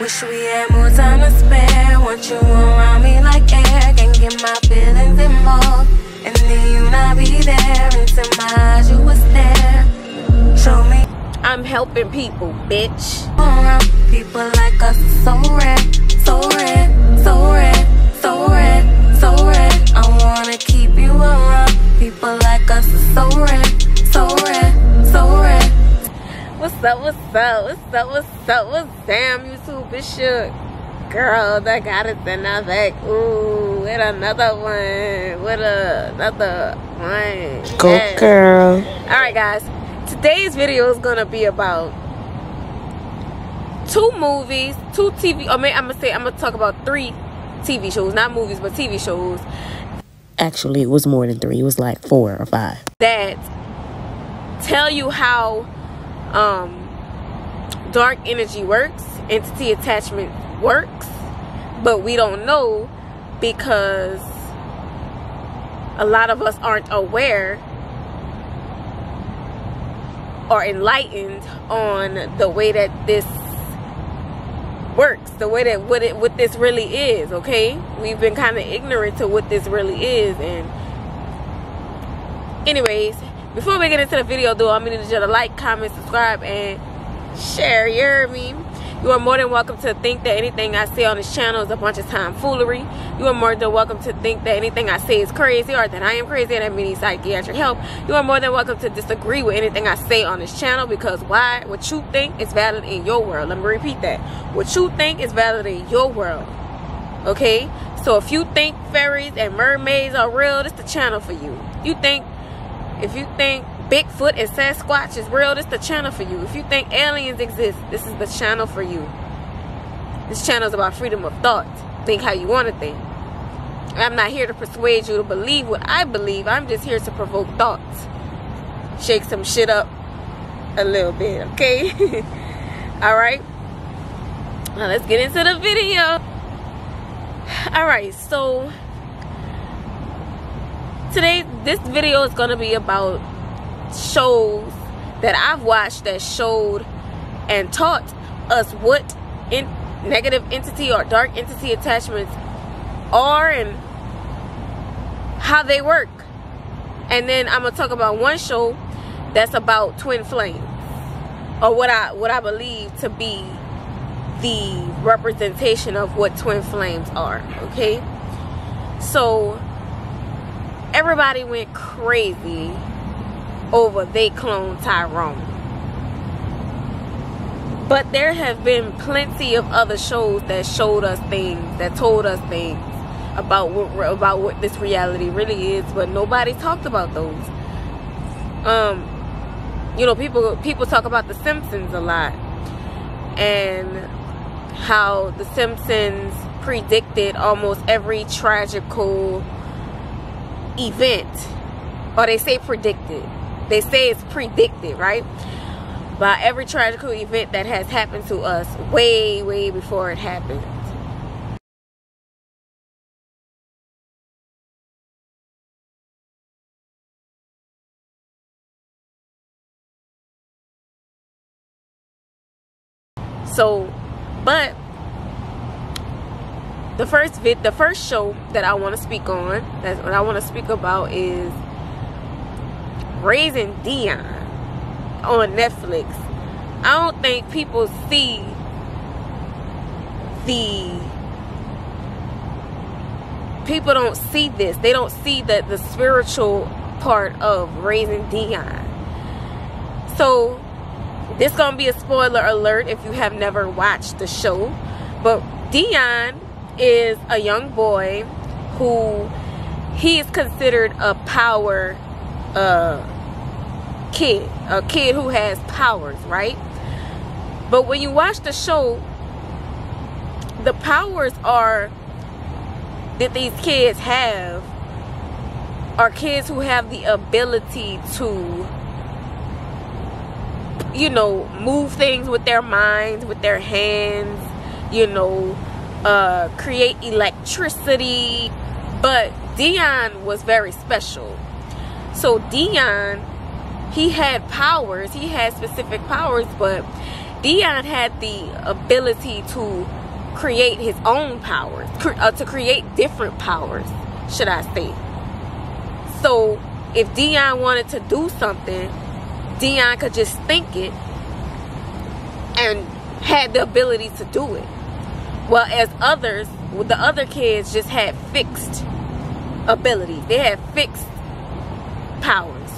Wish we had more time to spare. Want you around me like air. Can get my feelings involved. And then you not be there. Into my eyes, you was there. Show me. I'm helping people, bitch. People like us so rare. So rare. So rare. So rare. So rare. I wanna keep you around. People like us so rare. What's up, what's up, what's up, what's up, what's damn YouTube, it's your girl that got it in the back. Ooh, with another one, with a another one. Go Yes. girl. Alright guys, today's video is gonna be about two movies, two TV, or maybe I'm gonna say, I'm gonna talk about three TV shows, not movies, but TV shows Actually, it was more than three. It was like four or five. that tell you how um, dark energy works, entity attachment works, but we don't know because a lot of us aren't aware or enlightened on the way that this works the way that what it what this really is okay? We've been kind of ignorant to what this really is and anyways before we get into the video though i'm gonna need you to like comment subscribe and share. You hear me. You are more than welcome to think that anything i say on this channel is a bunch of tomfoolery you are more than welcome to think that anything i say is crazy or that i am crazy and me need psychiatric help. You are more than welcome to disagree with anything i say on this channel because why? What you think is valid in your world. Let me repeat that. What you think is valid in your world okay? So if you think fairies and mermaids are real this is the channel for you. You think if you think Bigfoot and Sasquatch is real, this is the channel for you. If you think aliens exist, this is the channel for you. This channel is about freedom of thought. Think how you want to think. I'm not here to persuade you to believe what I believe. I'm just here to provoke thoughts. Shake some shit up a little bit, okay? Alright. Now let's get into the video. Alright, so today this video is going to be about shows that I've watched that showed and taught us what in negative entity or dark entity attachments are and how they work. And then I'm gonna talk about one show that's about twin flames or what I what I believe to be the representation of what twin flames are. Okay, so everybody went crazy over they clone Tyrone. But there have been plenty of other shows that showed us things, that told us things about what about what this reality really is, but nobody talked about those. Um, you know, people people talk about the Simpsons a lot, and how the Simpsons predicted almost every tragical event, or they say predicted they say it's predicted, right? By every tragical event that has happened to us way, way before it happened. So, but first vid, the first show that I want to speak on, that's what I want to speak about is Raising Dion on Netflix. I don't think people see the people don't see this. They don't see that the spiritual part of Raising Dion. So this gonna be a spoiler alert if you have never watched the show. But Dion is a young boy who he is considered a power uh, kid, a kid who has powers, right? But when you watch the show, the powers are that these kids have are kids who have the ability to you know move things with their minds with their hands you know uh create electricity but Dion was very special so Dion he had powers he had specific powers but Dion had the ability to create his own powers, uh, to create different powers, should I say. So if Dion wanted to do something, Dion could just think it and had the ability to do it. Well, as others, the other kids just had fixed ability They had fixed powers.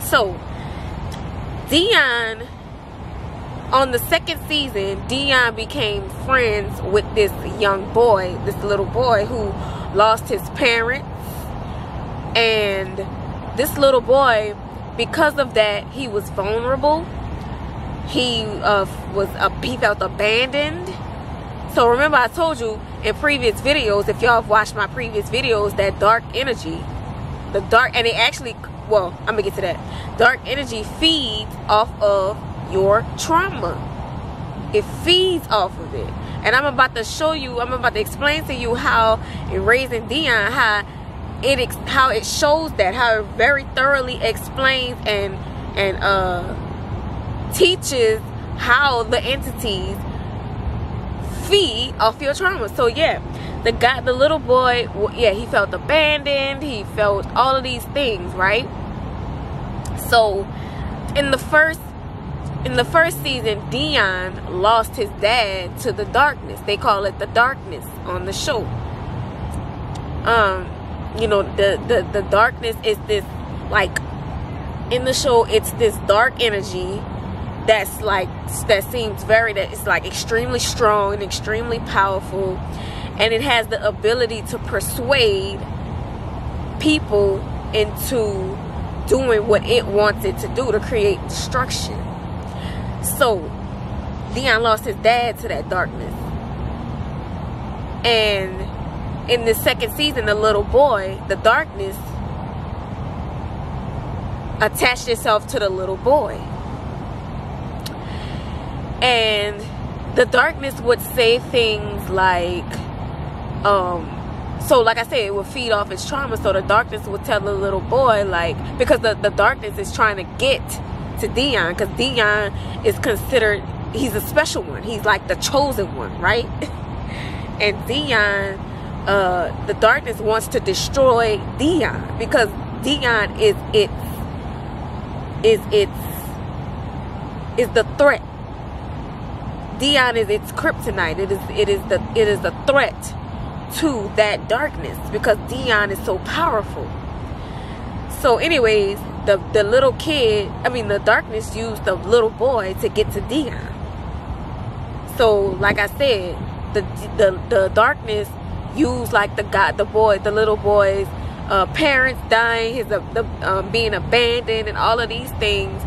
So, Dion, on the second season, Dion became friends with this young boy, this little boy who lost his parents. And this little boy, because of that, he was vulnerable. He uh, was uh, he felt abandoned. So remember, I told you in previous videos, if y'all have watched my previous videos, that dark energy, the dark, and it actually, well, I'm gonna get to that. Dark energy feeds off of your trauma. It feeds off of it. And I'm about to show you, I'm about to explain to you how in raising Dion, how it how it shows that, how it very thoroughly explains and and uh teaches how the entities feed off your trauma. So yeah, the guy, the little boy, yeah, he felt abandoned. He felt all of these things, right? So in the first in the first season, Dion lost his dad to the darkness. They call it the darkness on the show. Um, you know, the the the darkness is this like in the show. It's this dark energy that's like that seems very that it's like extremely strong and extremely powerful. And it has the ability to persuade people into doing what it wants it to do to create destruction. So Dion lost his dad to that darkness. And in the second season the little boy the darkness attached itself to the little boy and the darkness would say things like um so like i said it would feed off its trauma. So the darkness would tell the little boy like because the, the darkness is trying to get to dion because dion is considered he's a special one. He's like the chosen one right? And dion uh the darkness wants to destroy dion because dion is its is its is the threat Dion is its kryptonite. It is it is the it is a threat to that darkness because Dion is so powerful. So anyways, the the little kid, I mean the darkness used the little boy to get to Dion. So like I said, the the the darkness used like the God, the boy, the little boy's uh, parents dying, his uh, the, um, being abandoned, and all of these things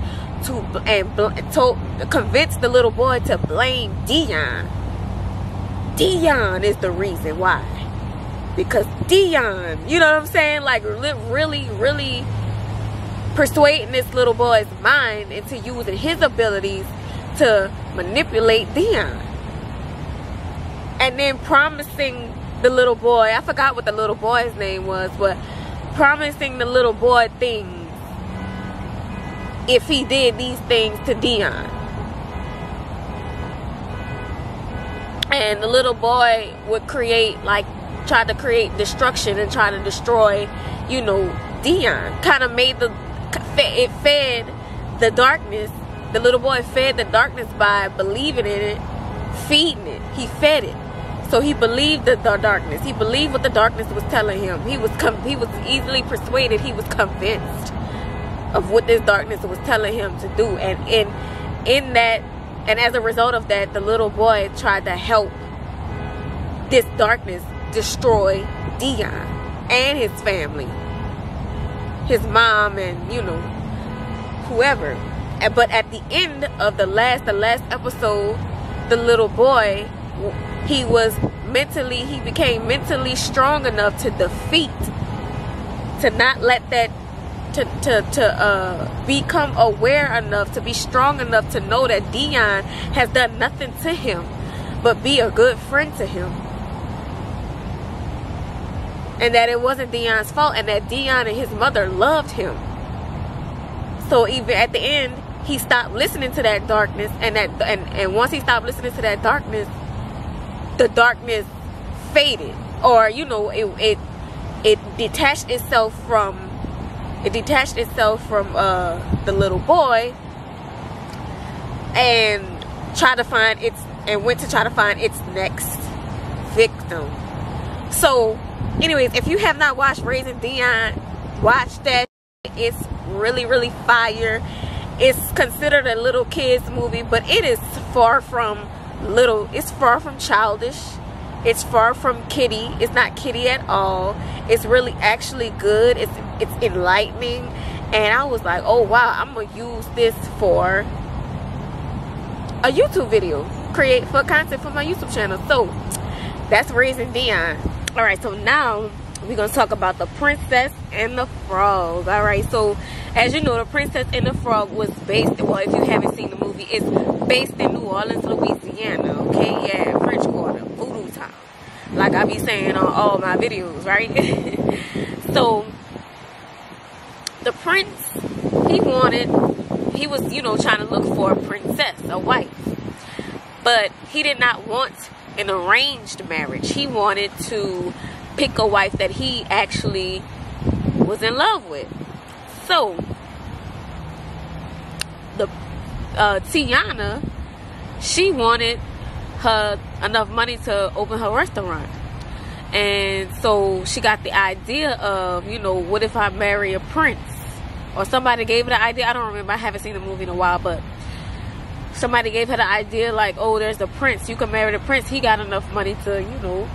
to and told convince the little boy to blame Dion. Dion is the reason why. Because Dion, you know what I'm saying? Like really, really persuading this little boy's mind into using his abilities to manipulate Dion. And then promising the little boy, I forgot what the little boy's name was, but promising the little boy things if he did these things to Dion. And the little boy would create, like, try to create destruction and try to destroy, you know, Dion. Kind of made the, it fed the darkness. The little boy fed the darkness by believing in it, feeding it. He fed it. So he believed the, the darkness. He believed what the darkness was telling him. He was com- he was easily persuaded. He was convinced of what this darkness was telling him to do. And in in that and as a result of that the little boy tried to help this darkness destroy Dion and his family his mom and you know whoever. But at the end of the last the last episode the little boy he was mentally he became mentally strong enough to defeat to not let that to to to uh, become aware enough to be strong enough to know that Dion has done nothing to him but be a good friend to him. And that it wasn't Dion's fault and that Dion and his mother loved him. So even at the end he stopped listening to that darkness and that and, and once he stopped listening to that darkness the darkness faded. Or you know it it it detached itself from it detached itself from uh the little boy and tried to find its and went to try to find its next victim. So anyways if you have not watched raising dion watch that. It's really really fire. It's considered a little kids movie but it is far from little. It's far from childish it's far from kitty. It's not kitty at all. It's really actually good. It's it's enlightening. And i was like oh wow i'm gonna use this for a youtube video. Create for content for my youtube channel. So that's raising dion. All right so now we're gonna talk about the princess and the frog all right? So as you know the princess and the frog was based well if you haven't seen the movie it's based in new orleans louisiana okay? Yeah french quarter voodoo town. Like i be saying on all my videos right? So the prince he wanted he was you know trying to look for a princess a wife. But he did not want an arranged marriage. He wanted to pick a wife that he actually was in love with. So, the uh, Tiana, she wanted her enough money to open her restaurant. And so she got the idea of, you know, what if I marry a prince? Or somebody gave her the idea. I don't remember. I haven't seen the movie in a while, but somebody gave her the idea like, oh, there's the prince. You can marry the prince. He got enough money to, you know,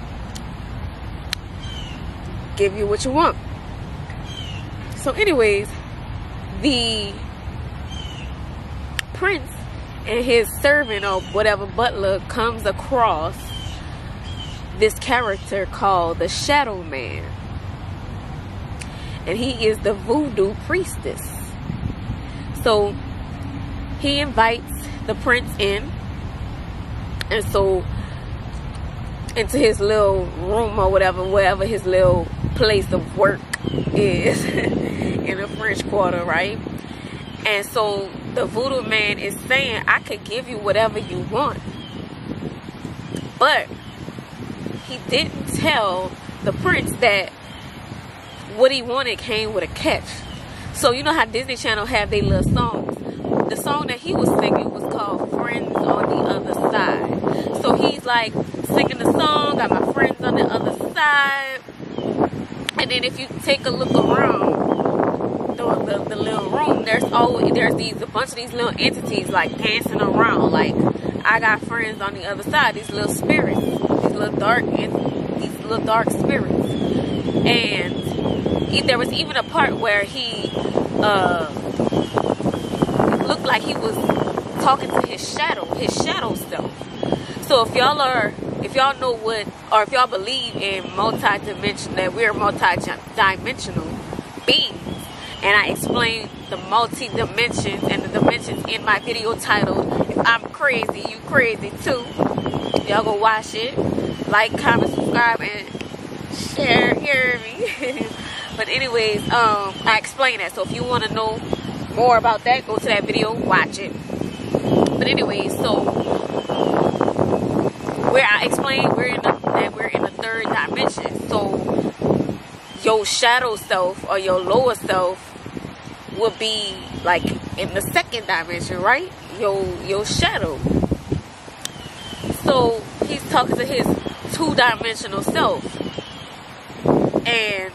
give you what you want. So, anyways, the prince and his servant or whatever butler comes across this character called the Shadow Man. And he is the voodoo priestess. So he invites the prince in. And so into his little room or whatever, wherever his little place of work is in the French Quarter, right? And so the voodoo man is saying, I could give you whatever you want. But he didn't tell the prince that what he wanted came with a catch. So you know how Disney Channel have their little songs. The song that he was singing was called Friends on the Other Side. So he's like singing the song, got my friends on the other side. And then if you take a look around the, the, the little room, there's always there's these a bunch of these little entities like dancing around. Like I got friends on the other side, these little spirits, these little dark these little dark spirits. And there was even a part where he uh, looked like he was talking to his shadow, his shadow self. So if y'all are if y'all know what, or if y'all believe in multi-dimension, that we're multi-dimensional beings, and I explain the multi-dimensions and the dimensions in my video titled, If I'm Crazy, You Crazy Too. Y'all go watch it. Like, comment, subscribe, and share. Hear me. but anyways, um, I explain that. So if you want to know more about that, go to that video, watch it. But anyways, so I explained we're in the, that we're in the third dimension. So your shadow self or your lower self will be like in the second dimension, right? Your your shadow. So he's talking to his two dimensional self. And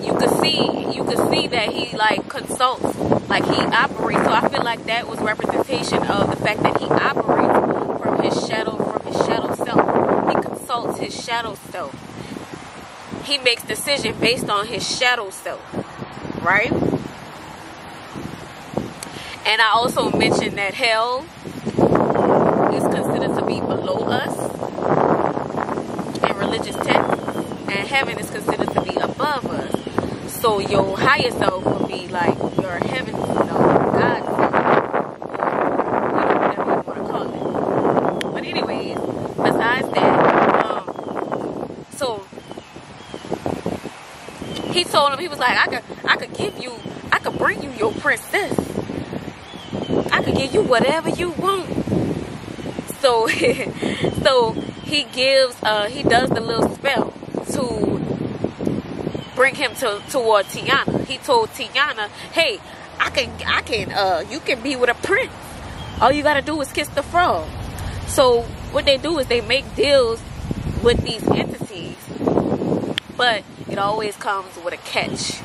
you can see you could see that he like consults like he operates. So I feel like that was representation of the fact that he operates from his shadow, from his shadow self. He consults his shadow self. He makes decision based on his shadow self, right? And I also mentioned that hell is considered to be below us in religious texts, and heaven is considered to be above us. So your higher self will be like your heaven self, God whatever you want to call it. But anyways, besides that, um, so he told him he was like, I could I could give you I could bring you your princess. I could give you whatever you want. So so he gives uh he does the little spell to bring him to toward Tiana. He told Tiana, "Hey, I can I can uh you can be with a prince. All you got to do is kiss the frog." So what they do is they make deals with these entities. But it always comes with a catch.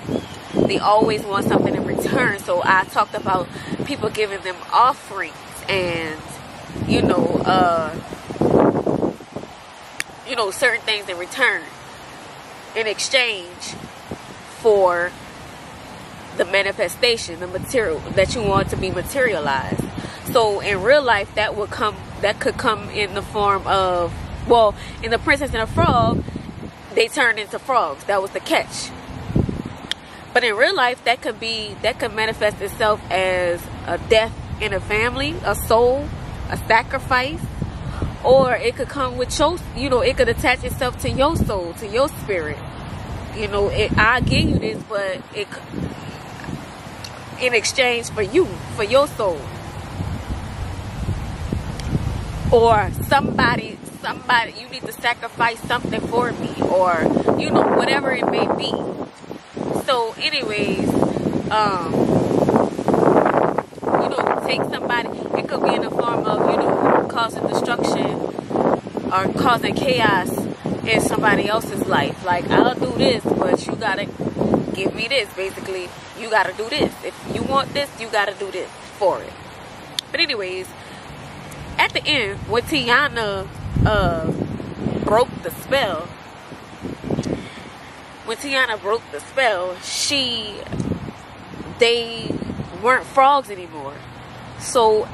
They always want something in return. So I talked about people giving them offerings and you know, uh you know, certain things in return in exchange for the manifestation, the material that you want to be materialized. So in real life, that would come, that could come in the form of, well, in the Princess and the Frog, they turned into frogs. That was the catch. But in real life, that could be, that could manifest itself as a death in a family, a soul, a sacrifice, or it could come with your, you know, it could attach itself to your soul, to your spirit. You know, it, I give you this, but it in exchange for you, for your soul. Or somebody, somebody, you need to sacrifice something for me, or you know, whatever it may be. So, anyways, um, you know, take somebody. It could be in the form of you know, causing destruction or causing chaos in somebody else's life. Like I'll do this, but you gotta give me this. Basically, you gotta do this. If you want this, you gotta do this for it. But anyways, at the end, with Tiana uh, broke the spell, when Tiana broke the spell, she they weren't frogs anymore. So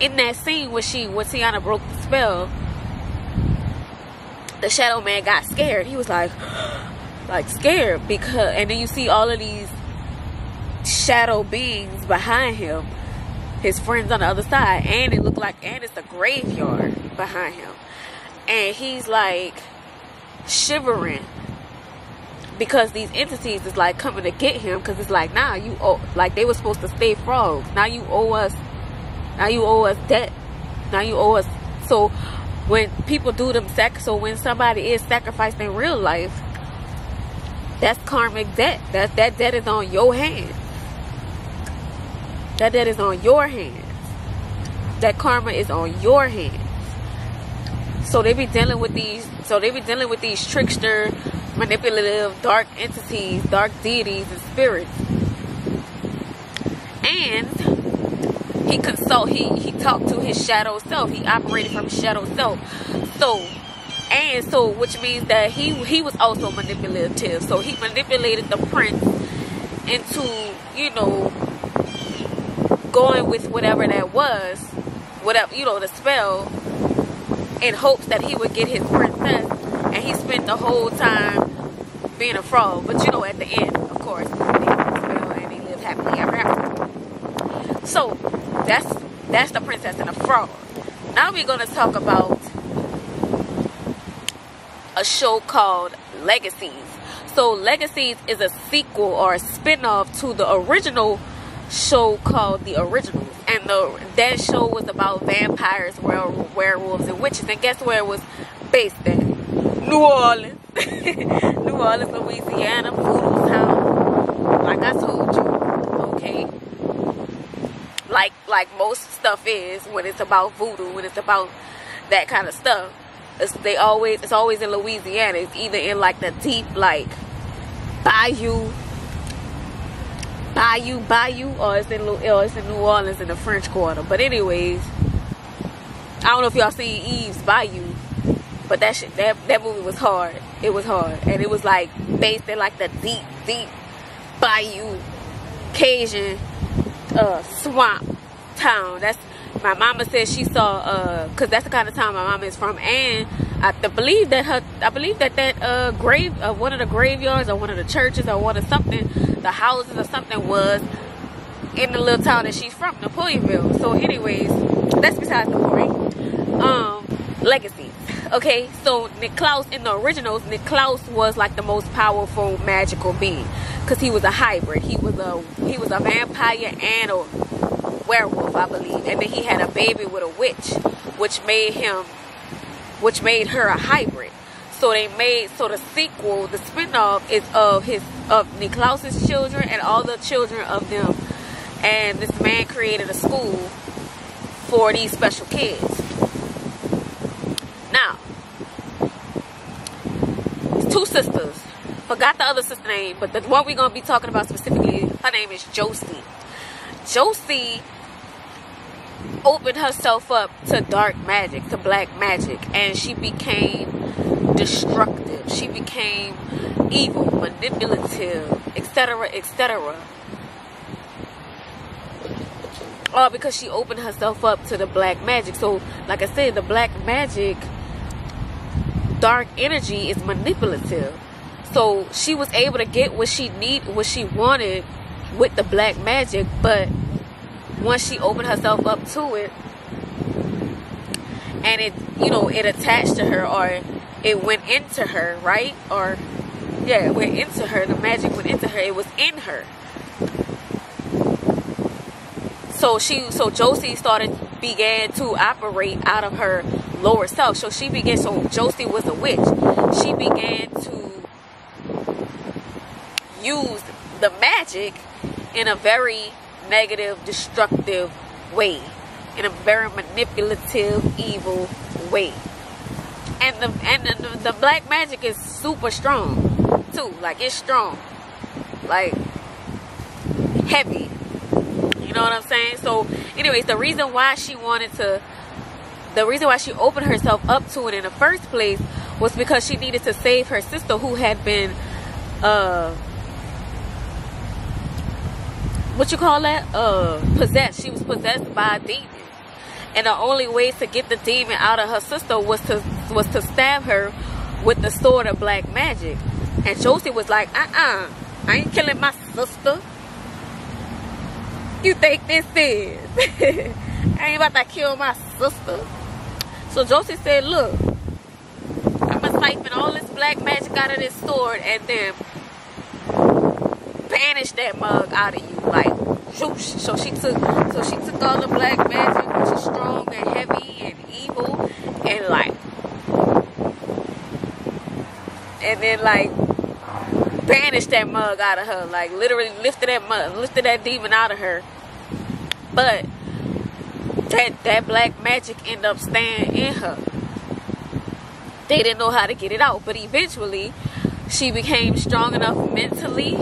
in that scene when she when Tiana broke the spell, the shadow man got scared. He was like like scared because and then you see all of these shadow beings behind him his friends on the other side and it looked like and it's a graveyard behind him and he's like shivering. Because these entities is like coming to get him. Because it's like now nah, you owe like they were supposed to stay frogs now you owe us now you owe us debt. Now you owe us so when people do them sac so when somebody is sacrificed in real life that's karmic debt. That that debt is on your hands. That debt is on your hands. That karma is on your hands. So they be dealing with these. So they be dealing with these trickster, manipulative, dark entities, dark deities, and spirits. And he consult. He he talked to his shadow self. He operated from his shadow self. So and so which means that he he was also manipulative. So he manipulated the prince into you know going with whatever that was, whatever, you know, the spell, in hopes that he would get his princess. And he spent the whole time being a frog. But you know, at the end, of course, and they lived happily ever after. So, that's, that's the princess and the frog. Now we're going to talk about a show called Legacies. So Legacies is a sequel or a spin-off to the original show called The Originals, and the that show was about vampires, were, werewolves, and witches. And guess where it was based in? New Orleans, New Orleans, Louisiana, voodoo town. Like I told you, okay. Like like most stuff is when it's about voodoo, when it's about that kind of stuff. It's, they always it's always in Louisiana. It's either in like the deep like bayou Bayou, Bayou, or it's in or it's in New Orleans in the French Quarter. But anyways, I don't know if y'all seen Eve's Bayou, but that shit, that that movie was hard. It was hard, and it was like based in like the deep, deep Bayou, Cajun, uh, swamp town. That's my mama said she saw uh, cause that's the kind of town my mama is from, and I believe that her, I believe that that uh grave, uh, one of the graveyards or one of the churches or one of something the houses or something was in the little town that she's from, Napoleonville. So anyways, that's besides the point. Um. Okay, so Niklaus in the originals, Niklaus was like the most powerful magical being because he was a hybrid. He was a he was a vampire and a werewolf, I believe, and then he had a baby with a witch, which made him, which made her a hybrid. So they made so the sequel, the spinoff is of his of Niklaus's children and all the children of them. And this man created a school for these special kids. Now, two sisters. Forgot the other sister name, but the one we're gonna be talking about specifically, her name is Josie. Josie opened herself up to dark magic, to black magic, and she became destructive. She became evil, manipulative, etc., etc. All because she opened herself up to the black magic. So, like I said, the black magic, dark energy is manipulative. So she was able to get what she need, what she wanted with the black magic, but once she opened herself up to it, and it, you know, it attached to her or it went into her, right? Or yeah, it went into her. The magic went into her. It was in her. So she, so Josie started, began to operate out of her lower self. So she began. So Josie was a witch. She began to use the magic in a very negative, destructive way, in a very manipulative, evil way and the and the, the black magic is super strong too. Like it's strong, like heavy. You know what I'm saying? So, anyways, the reason why she wanted to, the reason why she opened herself up to it in the first place was because she needed to save her sister who had been, uh, what you call that? Uh, possessed. She was possessed by a demon and the only way to get the demon out of her sister was to was to stab her with the sword of black magic. And Josie was like, uh-uh, I ain't killing my sister. You think this is? I ain't about to kill my sister. So Josie said, look, I'm gonna siphon all this black magic out of this sword and then banish that mug out of you. Like, whoosh. So she took so she took all the black magic, which is strong and heavy and evil, and like and then like banished that mug out of her. Like literally lifted that mug, lifted that demon out of her. But that that black magic ended up staying in her. They didn't know how to get it out, but eventually she became strong enough mentally,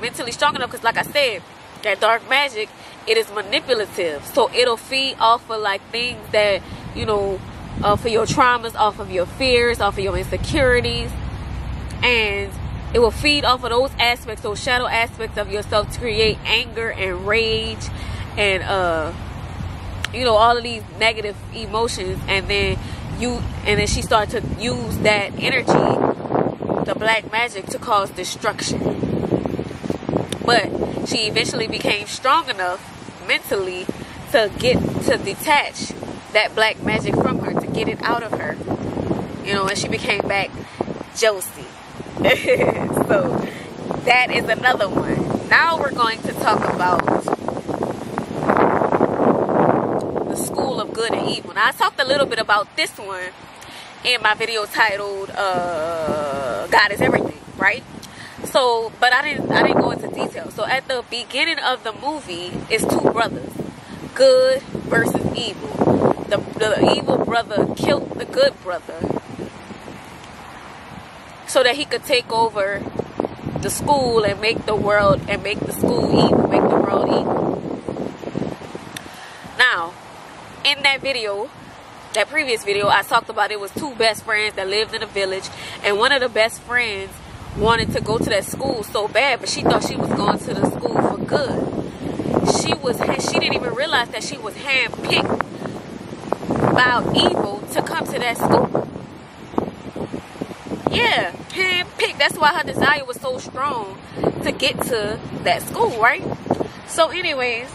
mentally strong enough. Because like I said, that dark magic, it is manipulative. So it'll feed off of like things that you know, uh, for your traumas, off of your fears, off of your insecurities and it will feed off of those aspects those shadow aspects of yourself to create anger and rage and uh you know all of these negative emotions and then you and then she started to use that energy the black magic to cause destruction but she eventually became strong enough mentally to get to detach that black magic from her to get it out of her you know and she became back josie so that is another one. Now we're going to talk about the school of good and evil. Now I talked a little bit about this one in my video titled uh, God is Everything, right? So, but I didn't I didn't go into detail. So at the beginning of the movie it's two brothers, good versus evil. The, the evil brother killed the good brother so that he could take over the school and make the world and make the school evil, make the world evil. Now, in that video, that previous video, I talked about it was two best friends that lived in a village, and one of the best friends wanted to go to that school so bad, but she thought she was going to the school for good. She was she didn't even realize that she was handpicked by evil to come to that school. Yeah, handpicked. That's why her desire was so strong to get to that school, right? So, anyways,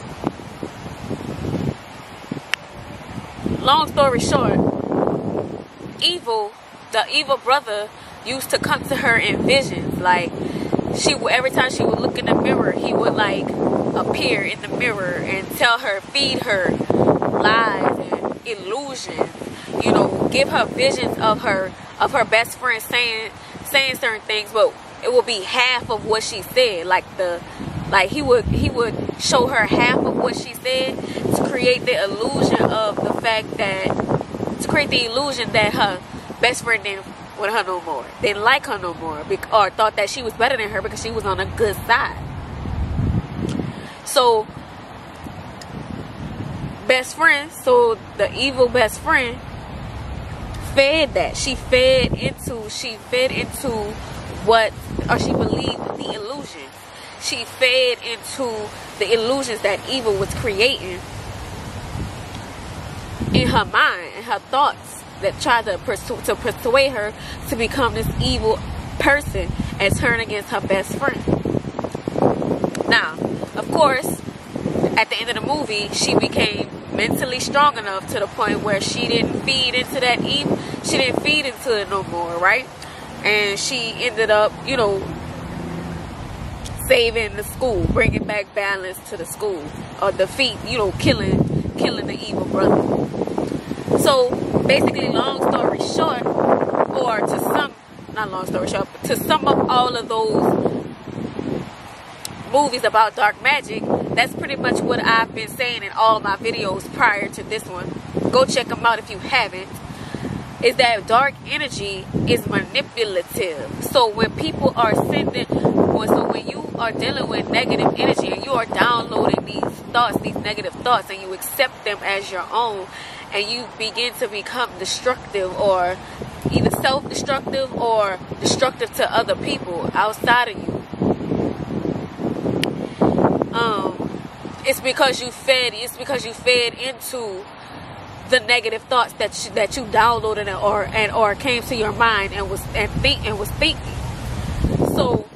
long story short, evil, the evil brother used to come to her in visions. Like she every time she would look in the mirror, he would like appear in the mirror and tell her, feed her lies and illusions. You know, give her visions of her of her best friend saying saying certain things, but it would be half of what she said. Like the like he would he would show her half of what she said to create the illusion of the fact that to create the illusion that her best friend didn't want her no more, didn't like her no more, or thought that she was better than her because she was on a good side. So best friend, so the evil best friend fed that. She fed into she fed into what or she believed the illusion. She fed into the illusions that evil was creating in her mind and her thoughts that tried to persu- to persuade her to become this evil person and turn against her best friend. Now, of course, at the end of the movie, she became mentally strong enough to the point where she didn't feed into that evil. She didn't feed into it no more, right? And she ended up, you know, saving the school, bringing back balance to the school, or defeat, you know, killing, killing the evil brother. So basically, long story short, or to sum, not long story short, to sum up all of those movies about dark magic, that's pretty much what I've been saying in all my videos prior to this one. Go check them out if you haven't. Is that dark energy is manipulative. So when people are sending, or so when you are dealing with negative energy and you are downloading these thoughts, these negative thoughts, and you accept them as your own, and you begin to become destructive or either self-destructive or destructive to other people outside of you um, it's because you fed. It's because you fed into the negative thoughts that you, that you downloaded or and or came to your mind and was and think and was thinking. So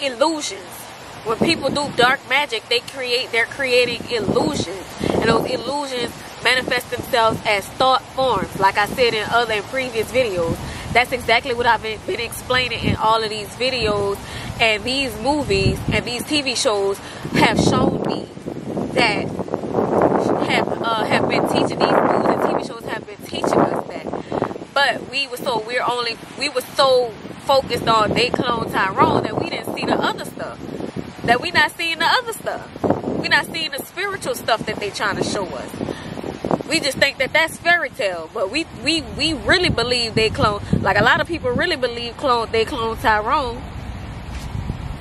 illusions. When people do dark magic, they create. They're creating illusions, and those illusions manifest themselves as thought forms. Like I said in other in previous videos, that's exactly what I've been, been explaining in all of these videos and these movies and these TV shows have shown me that have uh, have been teaching these movies and TV shows have been teaching us that. But we were so we're only we were so focused on they clone Tyrone that we didn't see the other stuff. That we not seeing the other stuff. we not seeing the spiritual stuff that they trying to show us. We just think that that's fairy tale, but we we we really believe they clone. Like a lot of people really believe clone they clone Tyrone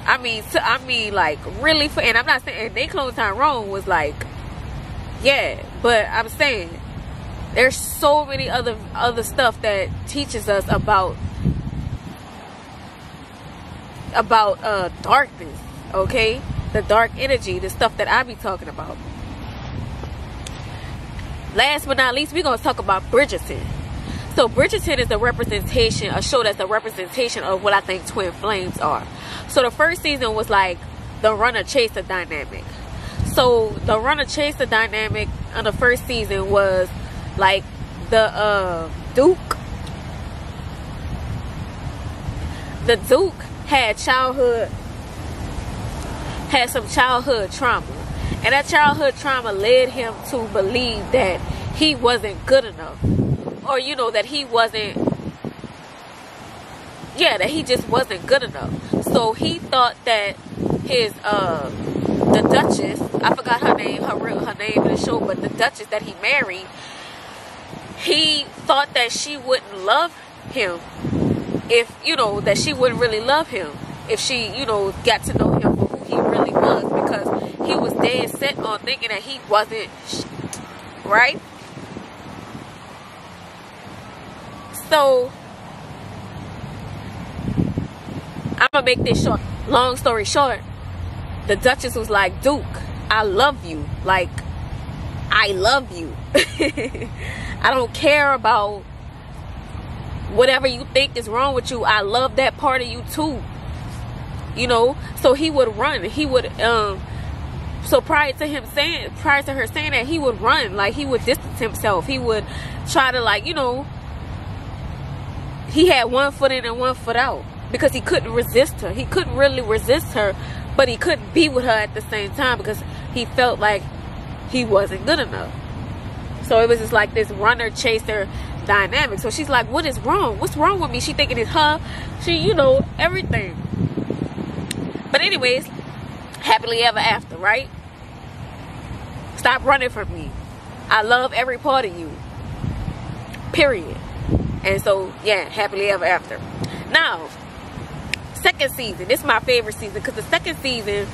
I mean, I mean, like really, for, and I'm not saying they clone Tyrone was like, yeah, but I'm saying there's so many other other stuff that teaches us about about uh darkness, okay? The dark energy, the stuff that I be talking about. Last but not least, we're gonna talk about Bridgerton. So Bridgerton is a representation, a show that's a representation of what I think twin flames are. So the first season was like the runner chaser dynamic. So the runner chaser dynamic on the first season was like the uh, Duke. The Duke had childhood had some childhood trauma. And that childhood trauma led him to believe that he wasn't good enough. Or you know that he wasn't yeah, that he just wasn't good enough. So he thought that his uh the Duchess, I forgot her name, her real her name in the show, but the Duchess that he married, he thought that she wouldn't love him if you know that she wouldn't really love him if she you know got to know him he really was because he was dead set on thinking that he wasn't right. So I'm gonna make this short. Long story short, the Duchess was like, Duke, I love you. Like, I love you. I don't care about whatever you think is wrong with you. I love that part of you too. You know, so he would run. He would um so prior to him saying prior to her saying that he would run. Like he would distance himself. He would try to like you know he had one foot in and one foot out because he couldn't resist her. He couldn't really resist her but he couldn't be with her at the same time because he felt like he wasn't good enough. So it was just like this runner chaser dynamic. So she's like what is wrong? What's wrong with me? She thinking it's her. She you know everything but anyways happily ever after right Stop running from me. I love every part of you. Period. And so, yeah, happily ever after. Now, second season. This is my favorite season because the second season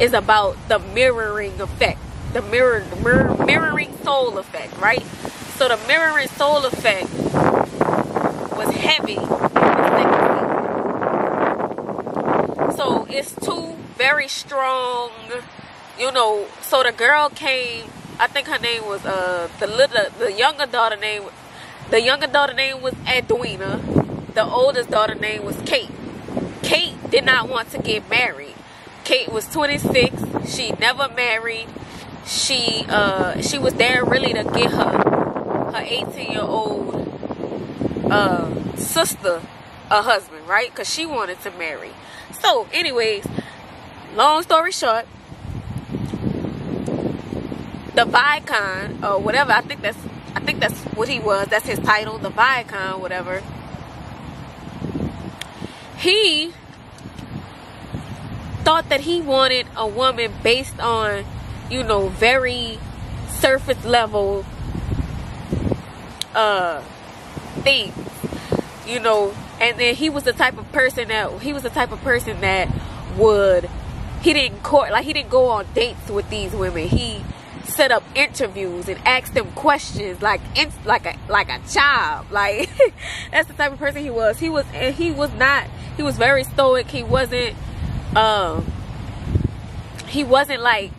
is about the mirroring effect. The mirror, mirror, mirroring soul effect, right? So the mirroring soul effect was heavy So it's two very strong you know, so the girl came. I think her name was uh the little the younger daughter name. The younger daughter name was Edwina. The oldest daughter name was Kate. Kate did not want to get married. Kate was 26. She never married. She uh she was there really to get her her 18 year old uh sister a husband, right? Because she wanted to marry. So, anyways, long story short, the Vicon or whatever. I think that's I think that's what he was. That's his title, the Vicon, whatever. He thought that he wanted a woman based on, you know, very surface level uh things. You know, and then he was the type of person that he was the type of person that would he didn't court like he didn't go on dates with these women. He set up interviews and asked them questions like like a like a child like that's the type of person he was. He was and he was not he was very stoic. He wasn't um he wasn't like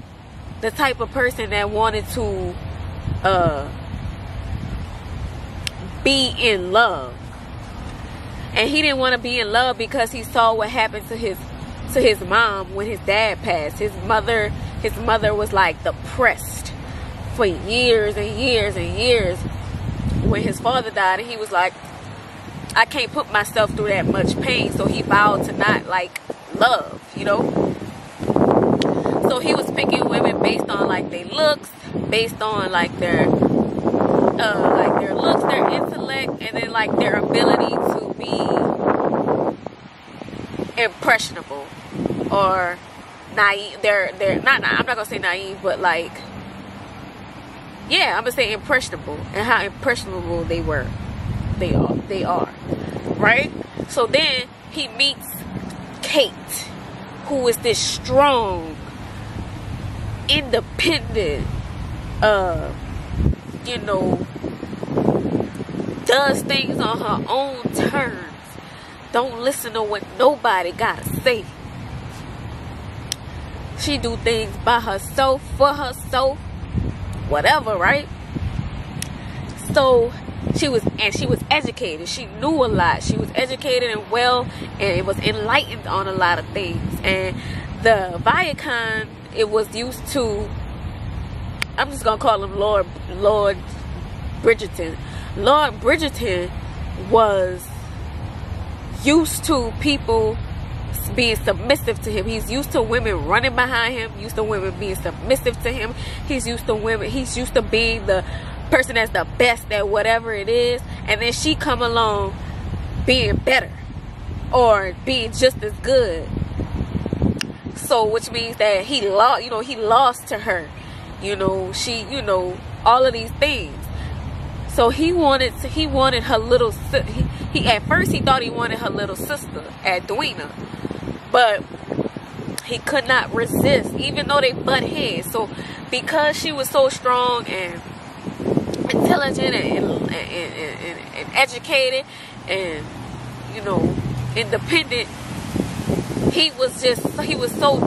the type of person that wanted to uh be in love and he didn't want to be in love because he saw what happened to his to his mom when his dad passed. His mother his mother was like depressed for years and years and years. When his father died and he was like I can't put myself through that much pain. So he vowed to not like love you know? So he was picking women based on like their looks based on like their uh like their looks their intellect and then like their ability to be impressionable or naive they're they're not I'm not gonna say naive but like yeah, I'm gonna say impressionable and how impressionable they were. They are. They are. Right? So then he meets Kate, who is this strong, independent, uh, you know, does things on her own terms. Don't listen to what nobody gotta say. She do things by herself, for herself, whatever, right? So she was and she was educated. She knew a lot. She was educated and well and it was enlightened on a lot of things. And the Viacon it was used to I'm just gonna call him Lord Lord Bridgerton. Lord Bridgerton was used to people being submissive to him. He's used to women running behind him, used to women being submissive to him. He's used to women, he's used to being the person that's the best at whatever it is. And then she come along being better or being just as good. So which means that he lost, you know, he lost to her. You know, she, you know, all of these things. So he wanted to, he wanted her little he, he at first he thought he wanted her little sister, Edwina. But he could not resist, even though they butt heads. So because she was so strong and intelligent and, and, and, and educated and, you know, independent, he was just, he was so,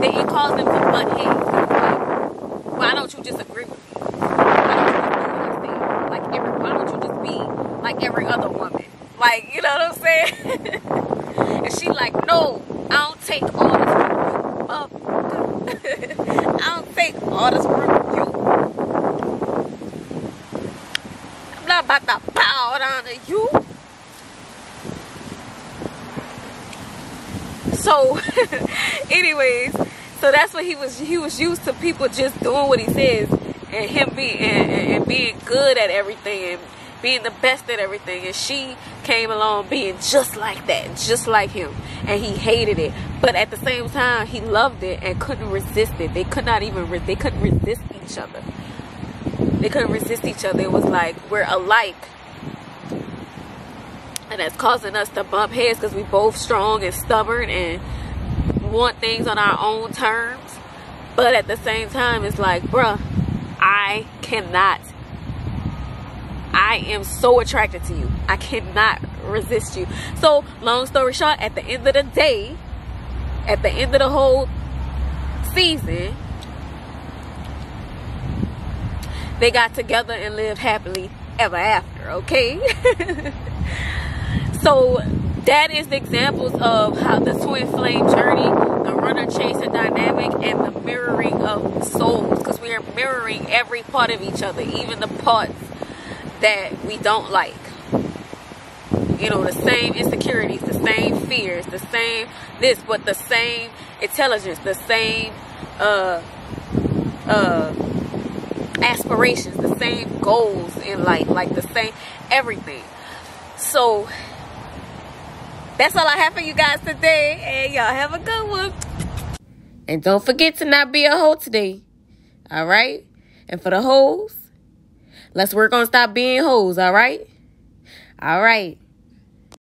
that he calls them to butt heads. Why don't you just agree with me? Why don't you just do what I say? Like every, why don't you just be like every other woman? Like, you know what I'm saying? and she like, no, I don't take orders from you. I don't take all this work you. I'm not about to bow down to you. So, anyways, so that's what he was. He was used to people just doing what he says, and him being and, and being good at everything, and being the best at everything. And she came along being just like that, just like him, and he hated it. But at the same time, he loved it and couldn't resist it. They could not even. They couldn't resist each other. They couldn't resist each other. It was like we're alike and that's causing us to bump heads because we both strong and stubborn and want things on our own terms but at the same time it's like bruh i cannot. I am so attracted to you. I cannot resist you. So long story short at the end of the day at the end of the whole season they got together and lived happily ever after okay? So that is the examples of how the twin flame journey, the runner chaser dynamic, and the mirroring of souls. Because we are mirroring every part of each other, even the parts that we don't like. You know, the same insecurities, the same fears, the same this, but the same intelligence, the same uh uh aspirations, the same goals in life, like the same everything. So that's all I have for you guys today. And y'all have a good one. And don't forget to not be a hoe today. All right? And for the hoes, let's work on stop being hoes. All right? All right.